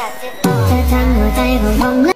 他知道，